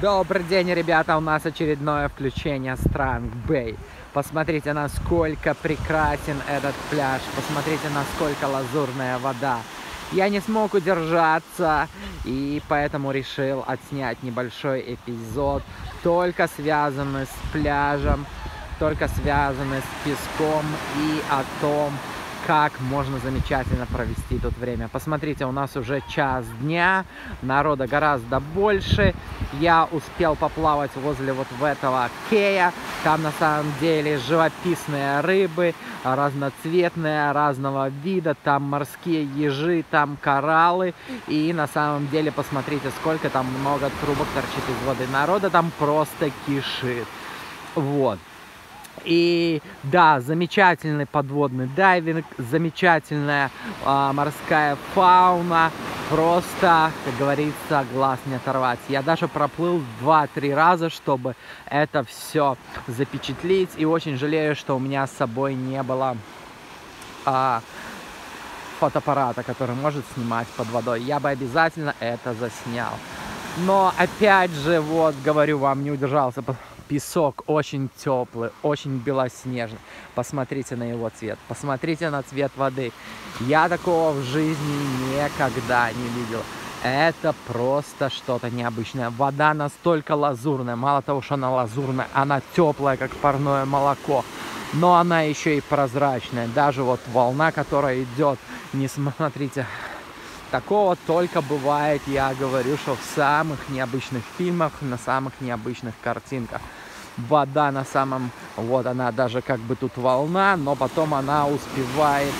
Добрый день, ребята! У нас очередное включение Странг Бэй. Посмотрите, насколько прекрасен этот пляж. Посмотрите, насколько лазурная вода. Я не смог удержаться, и поэтому решил отснять небольшой эпизод, только связанный с пляжем, только связанный с песком и о том, как можно замечательно провести тут время. Посмотрите, у нас уже час дня, народа гораздо больше. Я успел поплавать возле вот этого кея. Там на самом деле живописные рыбы, разноцветные, разного вида. Там морские ежи, там кораллы. И на самом деле посмотрите, сколько там много трубок торчит из воды. Народа там просто кишит. Вот. И да, замечательный подводный дайвинг, замечательная э, морская фауна. Просто, как говорится, глаз не оторвать. Я даже проплыл 2-3 раза, чтобы это все запечатлеть. И очень жалею, что у меня с собой не было э, фотоаппарата, который может снимать под водой. Я бы обязательно это заснял. Но опять же, вот говорю вам, не удержался Песок очень теплый, очень белоснежный. Посмотрите на его цвет, посмотрите на цвет воды. Я такого в жизни никогда не видел. Это просто что-то необычное. Вода настолько лазурная. Мало того, что она лазурная, она теплая, как парное молоко. Но она еще и прозрачная. Даже вот волна, которая идет, не смотрите, Такого только бывает, я говорю, что в самых необычных фильмах, на самых необычных картинках. Вода на самом, вот она даже как бы тут волна, но потом она успевает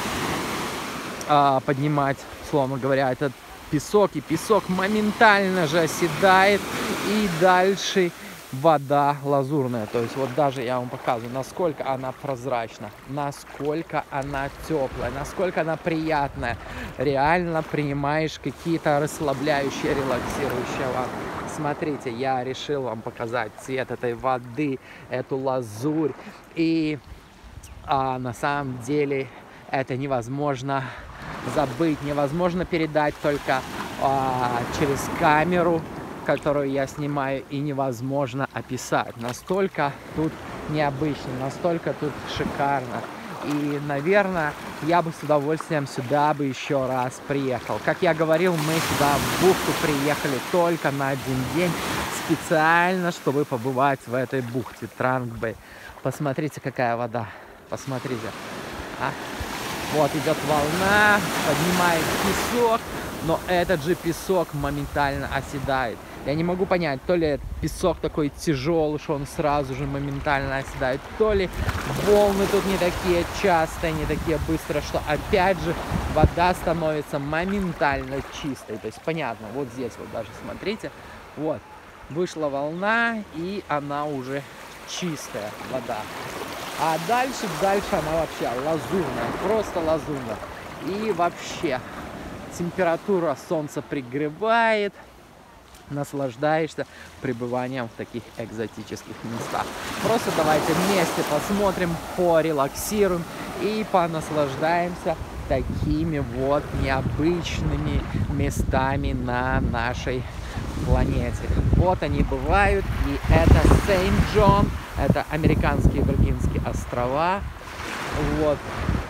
а, поднимать, словно говоря, этот песок, и песок моментально же оседает, и дальше вода лазурная. То есть вот даже я вам показываю, насколько она прозрачна, насколько она теплая, насколько она приятная. Реально принимаешь какие-то расслабляющие, релаксирующие ванны. Смотрите, я решил вам показать цвет этой воды, эту лазурь. И а, на самом деле это невозможно забыть, невозможно передать только а, через камеру которую я снимаю, и невозможно описать. Настолько тут необычно, настолько тут шикарно. И, наверное, я бы с удовольствием сюда бы еще раз приехал. Как я говорил, мы сюда в бухту приехали только на один день, специально, чтобы побывать в этой бухте Транг-Бэй. Посмотрите, какая вода. Посмотрите. А? Вот идет волна, поднимает песок, но этот же песок моментально оседает. Я не могу понять, то ли песок такой тяжелый, что он сразу же моментально оседает, то ли волны тут не такие частые, не такие быстрые, что опять же вода становится моментально чистой. То есть понятно, вот здесь вот даже смотрите, вот, вышла волна и она уже чистая вода. А дальше, дальше она вообще лазурная, просто лазурная. И вообще температура солнца пригревает, наслаждаешься пребыванием в таких экзотических местах. Просто давайте вместе посмотрим, порелаксируем и понаслаждаемся такими вот необычными местами на нашей планете. Вот они бывают, и это Сейнт-Джон, это американские Виргинские острова. Вот.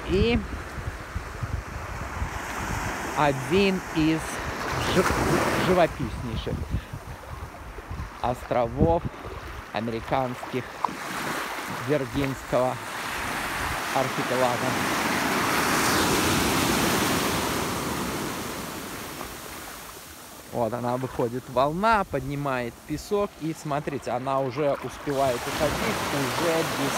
И один из живописнейших островов американских Виргинского архипелага. Вот она выходит волна, поднимает песок и смотрите, она уже успевает уходить уже без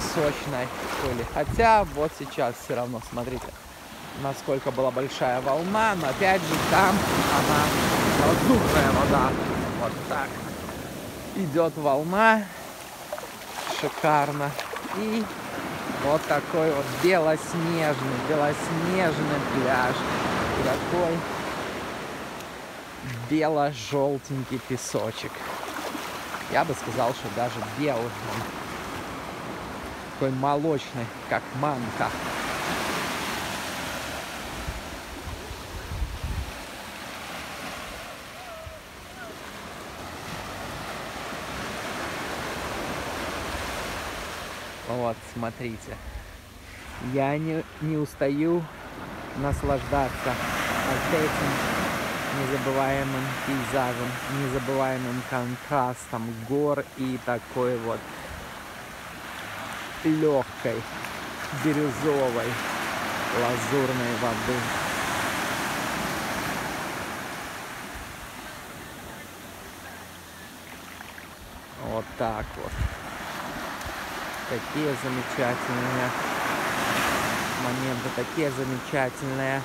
песочной пыли. Хотя вот сейчас все равно, смотрите, насколько была большая волна, но опять же там она воздушная вода. Вот так. Идет волна, шикарно. И вот такой вот белоснежный, белоснежный пляж. И такой бело-желтенький песочек. Я бы сказал, что даже белый такой молочный, как манка. Вот, смотрите. Я не, не устаю наслаждаться вот этим незабываемым пейзажем, незабываемым контрастом гор и такой вот легкой бирюзовой лазурной воды. Вот так вот. Такие замечательные моменты, такие замечательные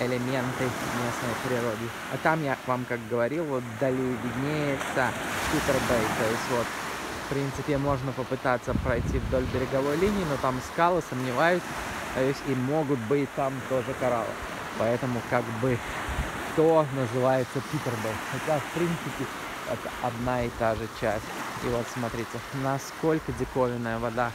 элементы местной природы. А там я вам, как говорил, вот вдали виднеется Питер-Бэй. То есть вот, в принципе, можно попытаться пройти вдоль береговой линии, но там скалы, сомневаюсь, и могут быть там тоже кораллы. Поэтому как бы то называется Питер-Бэй. Хотя, в принципе, это одна и та же часть. И вот смотрите, насколько диковинная вода.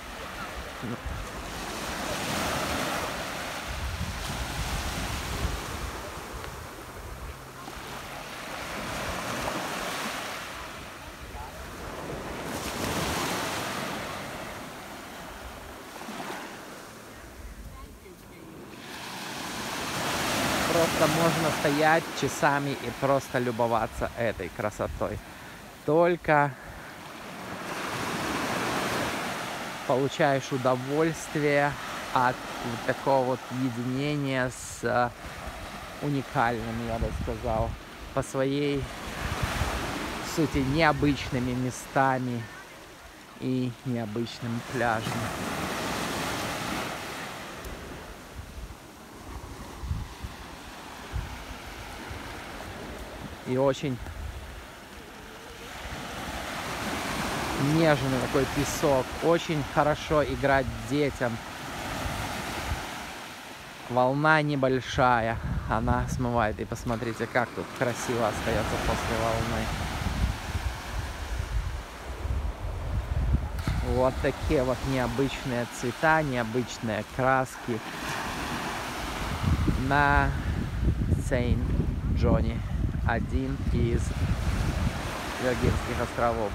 Просто можно стоять часами и просто любоваться этой красотой. Только получаешь удовольствие от вот такого вот единения с э, уникальным, я бы сказал, по своей сути необычными местами и необычным пляжем. И очень нежный такой песок. Очень хорошо играть детям. Волна небольшая. Она смывает. И посмотрите, как тут красиво остается после волны. Вот такие вот необычные цвета, необычные краски на Сейн Джонни. Один из Виргинских островов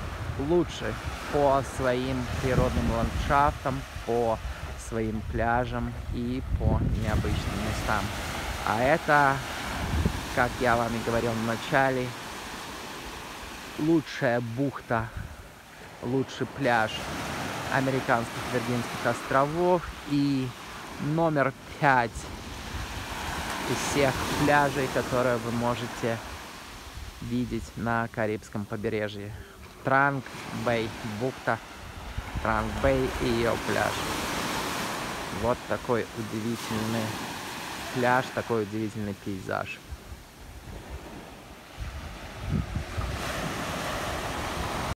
лучше по своим природным ландшафтам, по своим пляжам и по необычным местам. А это, как я вам и говорил в начале, лучшая бухта, лучший пляж американских Виргинских островов и номер пять из всех пляжей, которые вы можете видеть на Карибском побережье. Транк-Бэй, бухта Транк-Бэй и ее пляж. Вот такой удивительный пляж, такой удивительный пейзаж.